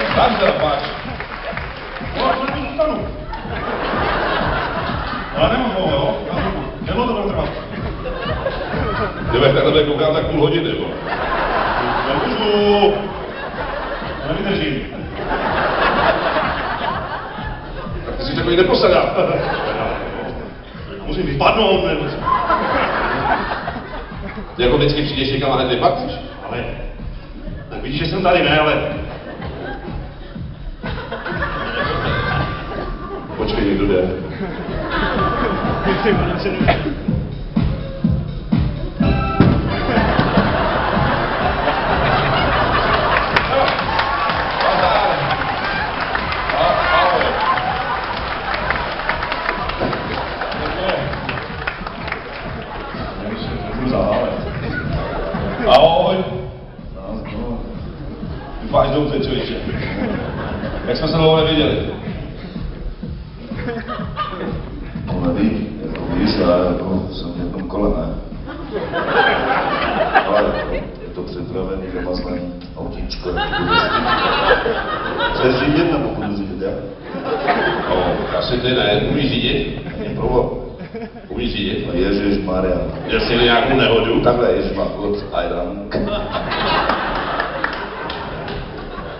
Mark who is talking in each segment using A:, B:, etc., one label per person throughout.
A: Se páč.
B: No, to nebudu zůstanu. Ale nemám dlouho, jo? Nebo to trvat?
A: Kdybych takhle koukal tak půl hodiny, vole.
B: Nemůžu. Nevydržím.
A: Tak ty si takový neposadá.
B: Musím vypadnout, nebo co?
A: Jako vždycky přijdeš někam a hned vypadneš.
B: Ale, tak vidíš, že jsem tady, ne, ale
A: Počkej, někdo
C: Nevím, jako víš, já jako jsem v jednom kole, ne? Ale je to připravený, vymazlený autíčko, jako turisti. Chceš řídit nebo budu řídit já?
A: No, asi ty ne. Umíš řídit?
C: Není problém.
A: Umíš řídit?
C: No Ježiš Maria.
A: Měl jsi nějakou nehodu?
C: Takhle ježiš má od Iran.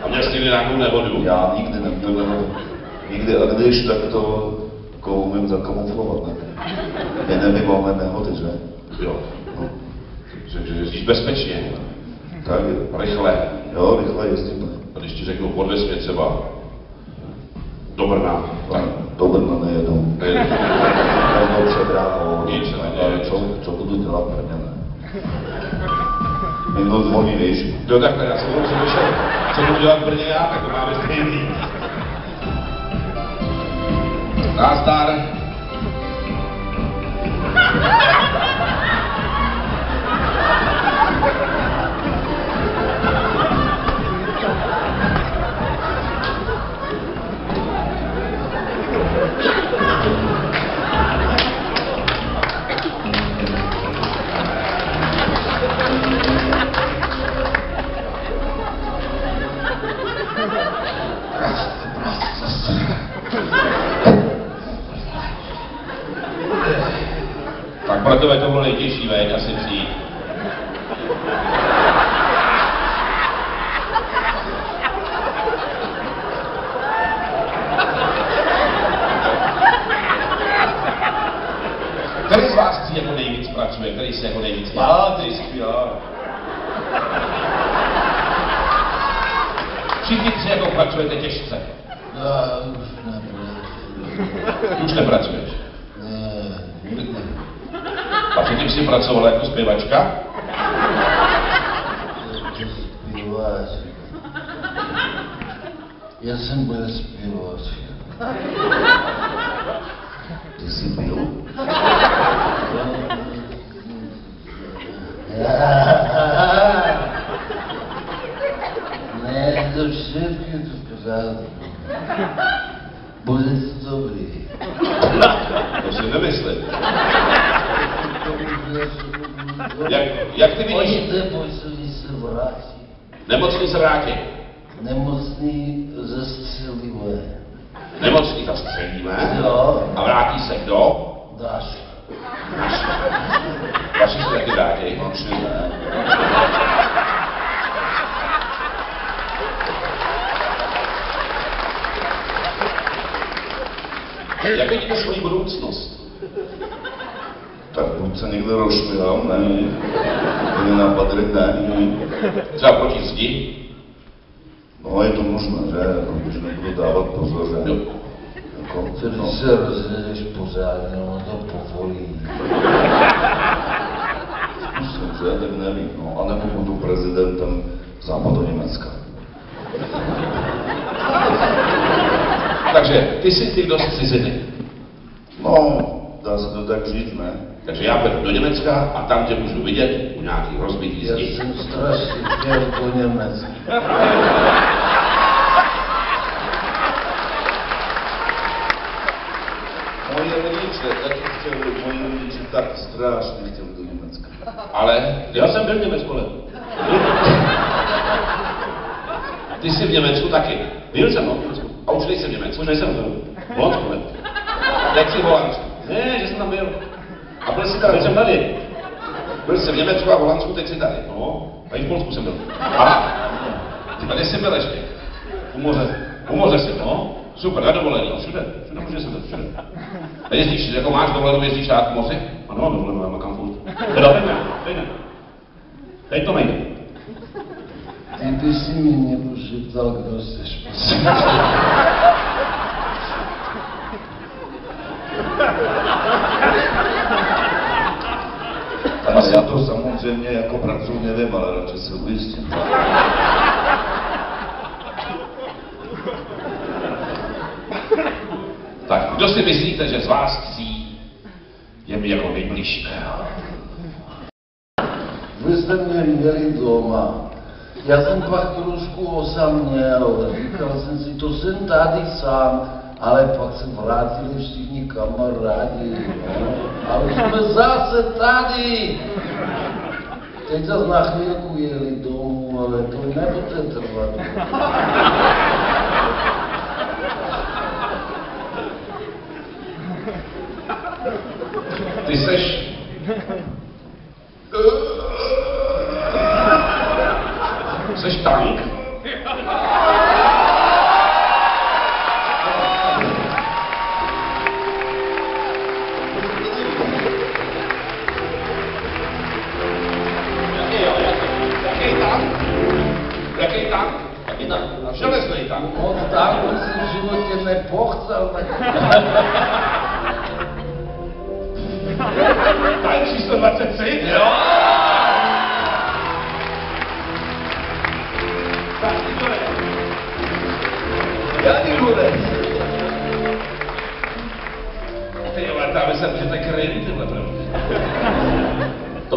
A: A měl jsi nějakou nehodu?
C: Já nikdy nebyl, nikdy, a když, tak to jako umím zakamuflovat, ne? Nevím, ale nehody, že?
A: Jo.
C: No,
A: Že, že jezdíš bezpečně.
C: tak.
A: Rychle.
C: Jo, rychle jezdíme.
A: A když ti řeknu, podvez mě třeba do Brna. Tak,
C: Do Brna nejedu.
A: nejedu.
C: Nebo před ránou.
A: Nic se neděje.
C: Co, co budu dělat pro ně, ne? Někdo zvoní, víš?
A: Jo, takhle, já jsem jenom přemýšlel, co budu dělat v Brně já, tak to máme stejný. Nazdar. Tak pracujete těžce.
C: Já už.
A: Už nepracuješ.
C: Ne,
A: A předtím jsi pracovala jako zpěvačka?
C: zpíváš. Já jsem byl zpívač. Ty jsi byl? Ne, to všechno pořádku. Bude to dobrý.
A: To si nemyslím. Jak, jak ty vidíš?
C: Pojďte, pojďte, se vrátí.
A: Nemocný se vrátí.
C: Nemocný ze střelivé.
A: Nemocný zastřelíme.
C: Jo,
A: A vrátí se kdo?
C: dáš.
A: Vaši se taky vrátí.
C: Naši ne.
A: Jak vidíte svoji budoucnost?
C: Někdo rozšpěl, ne? Ili na padry, ne?
A: Třeba proti zdi?
C: No, je to možné, že? Jako, když nebudu dávat pozor, že?
A: Jo.
C: Jako, no.
D: se rozjedeš pořádně, ono to povolí.
C: Zkusím, že? Tak nevím, no. A nebo budu prezidentem západu Německa.
A: Takže ty jsi ty, kdo z ciziny.
C: No, dá se to tak říct, ne?
A: Takže já půjdu do Německa a tam tě můžu vidět u nějakých rozbitých
D: Já
A: zdí.
D: jsem strašně chtěl do Německa.
C: Moje rodiče taky chtěli, moje rodiče tak strašně chtěli do Německa.
A: Ale
B: Já jsem byl v Německu, ale.
A: Ty jsi v Německu taky. Byl jsem, no. A už nejsem v Německu.
B: Už nejsem to.
A: V Holandsku, ne? V Holandsku. Ne, že jsem tam byl. A byl jsi tady,
B: jsem tady.
A: byl jsi v Německu a v Holandsku, teď jsi tady.
B: No.
A: A i v Polsku jsem byl. Aha. A kde jsi byl ještě?
B: U moře.
A: U moře jsi byl, no? Super, na dovolený. Všude, všude můžeš se všude. A jezdíš, jako máš dovolenou, jezdíš rád k moři?
B: Ano, dovolenou, já makám furt. Teda teď ne, teď ne. Teď to nejde.
D: Ty by si mi nepošeptal, kdo jsi prosím.
C: Ale já to samozřejmě jako pracovně nevím, ale radši se ujistím.
A: Tak kdo si myslíte, že z vás tří je mi jako nejbližší?
D: Vy jste mě měli doma. Já jsem pak trošku osaměl, říkal jsem si, to jsem tady sám, ale pak se vrátili všichni kamarádi, a už jsme zase tady. Teď zase na chvílku jeli domů, ale to nebude trvat.
A: Ty. Seš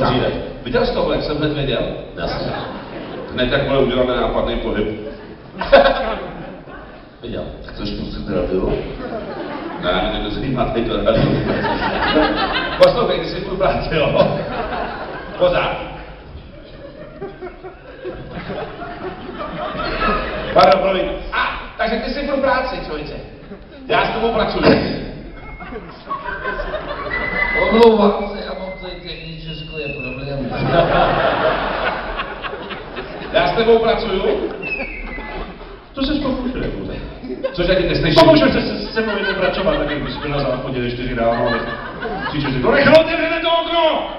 A: To
B: přijde.
A: Viděl jsi tohle, jak jsem hned věděl?
B: Jasně.
A: Hned bude uděláme nápadný pohyb.
B: Viděl.
C: Chceš pustit radio?
A: Ne, mě to zajímá, tady to radio. Poslouchej, ty jsi práci, jo? Pořád. Pardon, promiň. A, takže ty jsi pro práci, člověče. Já s tebou pracuji.
D: omlouvám se, já mám tady technické problémy.
A: Já s tebou pracuju.
B: To se zpofušuje pouze.
A: Což já ti neslyším.
B: Pomůžu se, se, se mnou jednou pracovat, tak jak bys byl na záchodě ve čtyři ráno, ale křičíš si, to rychle otevřeme to okno!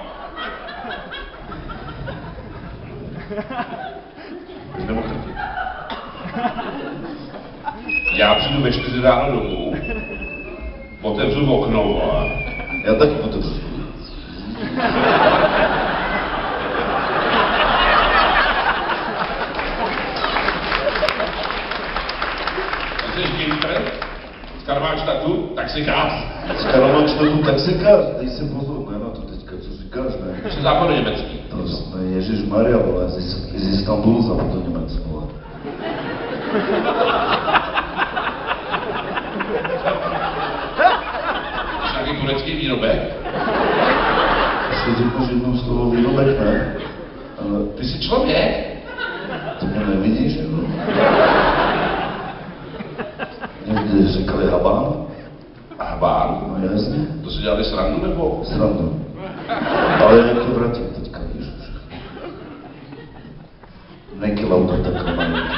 A: Já přijdu ve čtyři ráno domů, otevřu okno, vole.
C: Já taky otevřu.
A: Ty jsi gangster, z Karmáčtatu, tak si káz.
C: Z Karlovačtatu, tak se káž, dej si pozor, ne na to teďka, co říkáš, ne?
A: Jsi západu německý.
C: Jsme Ježíš Maria, vole, z, z Istanbulu za to Německo, vole.
A: Jsi nějaký turecký výrobek.
C: Ještě řeknu, že jednou z toho výrobek, ne? Ale
A: Ty jsi člověk.
C: to mě nevidíš, nebo? Říkali habán,
A: A habán.
C: no jasně,
A: To si dělali srandu nebo?
C: srandu. Ale jak to vrátím teďka, víš už. Nekilauta takhle malinký.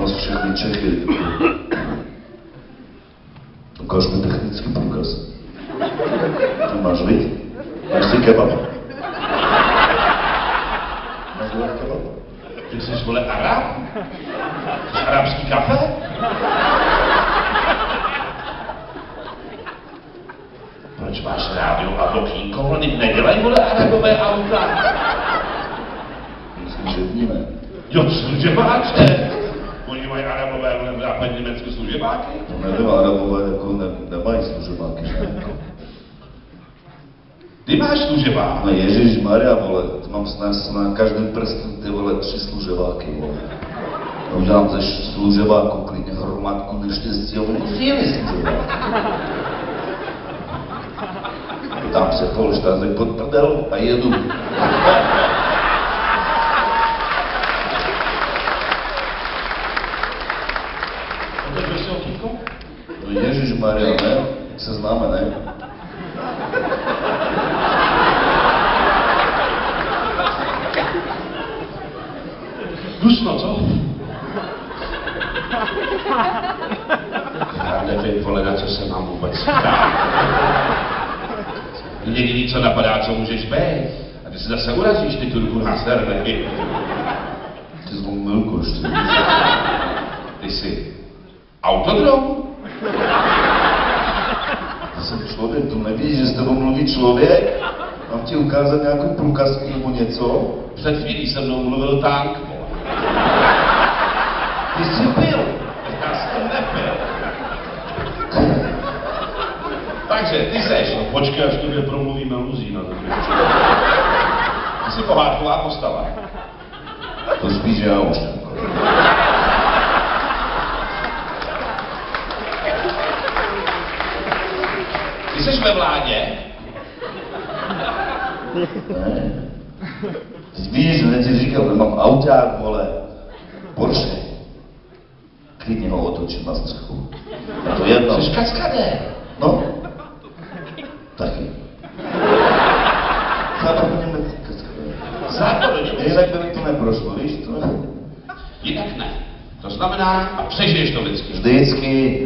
C: Nás všechny Čechy. Ukáž mi technický průkaz. Máš viď? Máš si kebab. Máš dole kebab?
A: Ty jsi vole Arab? Jsi arabský kafe? Proč máš rádio a teď nedělají vole arabové auta.
C: Myslím, že víme.
A: Jo, služebáče. Oni mají arabové vole v západní Německu služebáky.
C: To nevím, Arabové jako ne, nemají služebáky. že?
A: Ty máš služebák.
C: No Ježíš Maria, vole, mám snad na každém prstu ty vole tři služebáky, vole. Já udělám ze služebáku klidně hromadku neštěstí a oni přijeli služebáky. Tam se polštářek pod prdel a jedu. známe, ne?
B: Dusno, co?
A: Já nevím, vole, na co se mám vůbec ptát. Jediný, co napadá, co můžeš být. A ty se zase urazíš, ty turku na servery.
C: Ty jsi milku.
A: Ty jsi autodrom?
C: Já jsem člověk, tu nevíš, že s tebou mluví člověk? Mám ti ukázat nějakou průkazku nebo něco?
A: Před chvílí se mnou mluvil tank.
C: Ty jsi byl.
A: Já jsem nepil. Takže ty seš,
B: počkej, až tobě promluvíme Luzína.
A: ty jsi pohádková postava.
C: To spíš já už.
A: Ty jsi ve vládě,
C: Ne. Víš, že ti říkal, že mám auták, vole. Porsche. Klidně ho otočím na střechu. Je to jedno.
A: jsi kaskadér.
C: No. Taky. Západ německý kaskadér.
A: Západ
C: Jinak by mi to neprošlo, víš to?
A: Jinak ne. To znamená, a přežiješ to vždycky.
C: Vždycky.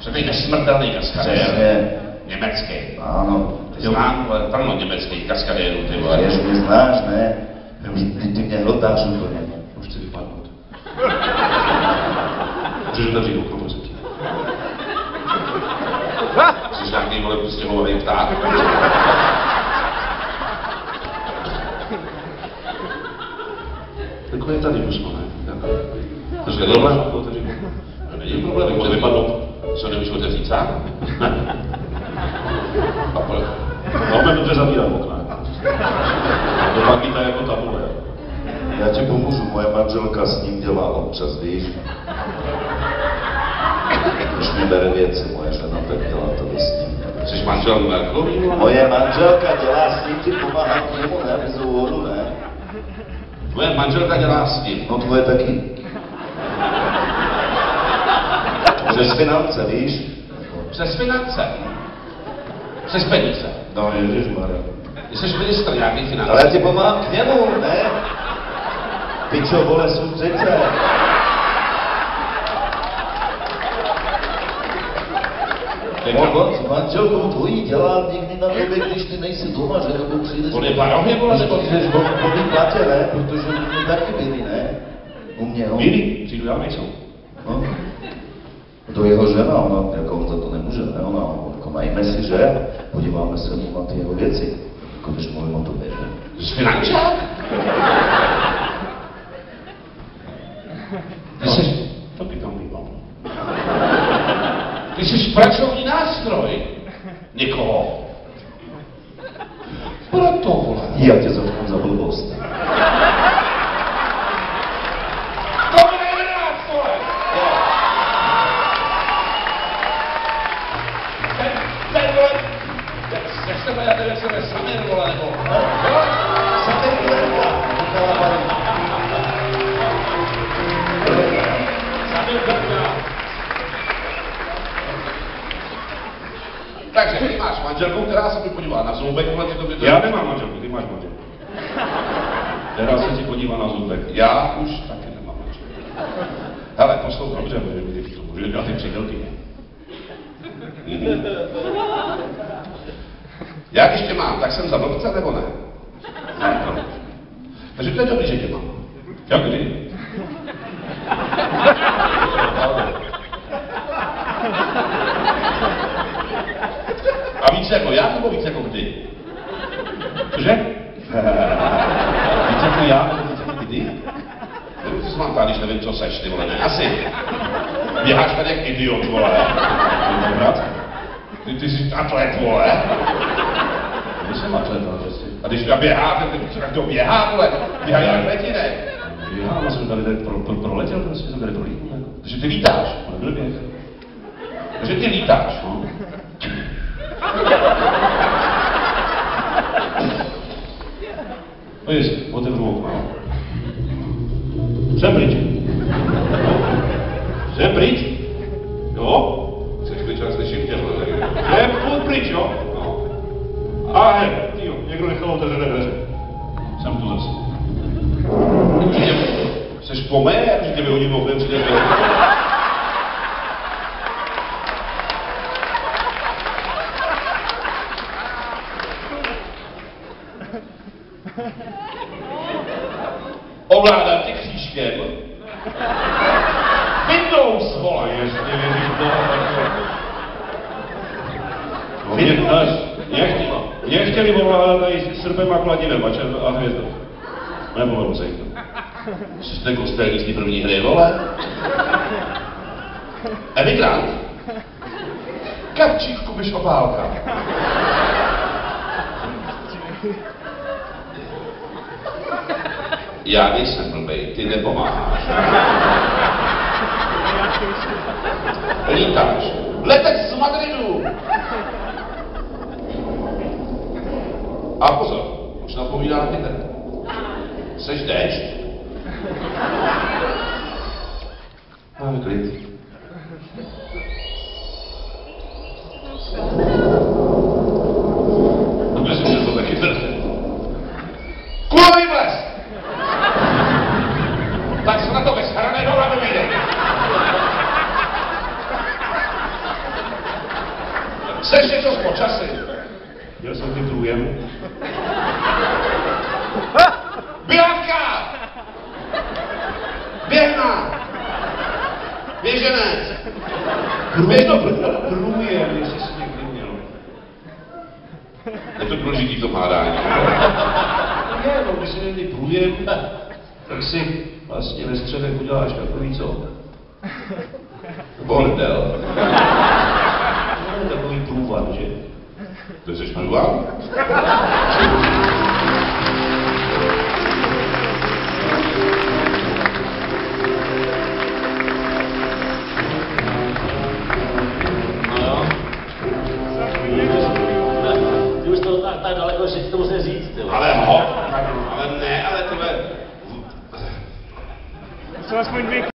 A: Řeknej nesmrtelný kaskadér. Německý.
C: Ano.
A: Ty znám, vole, plno německých kaskadérů, ty vole.
C: Jež mě znáš, ne? Ty, ty, mě hlodáš úplně.
B: Už chci vypadnout. Můžeš otevřít okno, prosím tě.
A: Jsi nějaký, vole, sněhový pták?
B: Jako je tady Dusno, ne?
A: To
B: To
A: je
B: je
A: problém.
B: problém, otevřít okno.
A: To není problém, může vypadnout. Co nemůžu otevřít sám? A proč?
B: No, dobře zavírat okna. To pak víte jako tabule.
C: Já ti pomůžu, moje manželka s ním dělá občas, víš? Když mi bere věci, moje žena, tak dělá to s ním.
A: Jsi manžel Merklový?
C: Moje manželka dělá s ním, ti pomáhá k němu, ne? Vyzou vodu, ne?
A: Tvoje manželka dělá s tím.
C: No tvoje taky. Přes finance, víš?
A: Přes finance. Přes peníze.
C: No, ježišmarja.
A: Ty jsi ministr nějakých financí.
C: Ale já ti pomáhám k němu, ne? Pičo, vole, sudřice. On s manželkou tvojí dělá někdy na tobě, když ty nejsi doma, že nebo přijdeš...
A: On je barohy, vole, nebo
C: Když přijdeš po výplatě, ne? Protože oni taky byli, ne? U mě, on.
B: Jiný, přijdu já, nejsou.
C: No. To jeho žena, ona, jako on za to nemůže, ne? Ona, jako najme si, že? Podíváme se mu na ty jeho věci. Jako když mluvím o tobě, že?
A: Jsi finančák? Ty jsi,
B: Taky tam bývám.
A: ty jsi pracovní manželku, která se mi podívá na zoubek, vole, ty to by to...
B: Já nemám manželku, ty máš manželku. Která se ti podívá na zubek.
A: Já už taky nemám manželku. Hele, poslouchej.
B: Dobře, může mít to, může dělat ty přítelkyně.
A: Já když tě mám, tak jsem za blbce nebo ne? Takže to je dobrý, že tě mám.
B: Jak kdy?
A: A víc jako já, nebo víc jako ty?
B: Cože? Více jako já, nebo více jako ty?
A: No, ty jsi mám tady, když nevím, co seš, ty vole, ne? Asi. Běháš tady jak idiot, vole. Ty, ty jsi atlet, vole.
B: Když jsem atlet, ale prostě.
A: A když já běhá, tak kdo běhá, vole? Běhají atleti, ne?
B: Já jsem tady tady pro, pro, proletěl, prostě jsem tady prolítnul.
A: Takže ty lítáš.
B: Ale byl běh.
A: Takže ty lítáš.
B: No. No jest, otevřu okno. Jsem pryč.
A: Ovládám tě křížkem. Windows, vole!
B: Jestli věříš Boha, tak to... No, mě, mě, chtěli, ovládat tady s srpem a kladivem a, čer, a hvězdou. Jim to.
A: Jsi ten kostelní z té první hry, vole? Emigrant? Kapčík Kubiš Opálka. Já nejsem blbej, ty nepomáháš. Lítáš. Letec z Madridu. A pozor, už napovídá chytr. Seš déšť? Máme klid. No myslím, že to taky trfe. Kulový blesk! Tak se na to bez hrané dole nevyjde. Seš něco z počasy?
B: Měl jsem ty průjem.
A: Běhavka! Běhna! Běženec! Běž do
B: Průjem, jestli jsi někdy měl.
A: Je to důležitý v tom hádání.
B: Je, no, když si není průjem, tak si vlastně ve středech uděláš takový co?
A: Bordel.
B: Takový průvan, že?
A: To jsi mluval?
E: No Ty už to tak, tak daleko, že ti to musím říct, ty vole.
A: Ale ho, ale ne, ale tebe...
F: Jsou aspoň dvě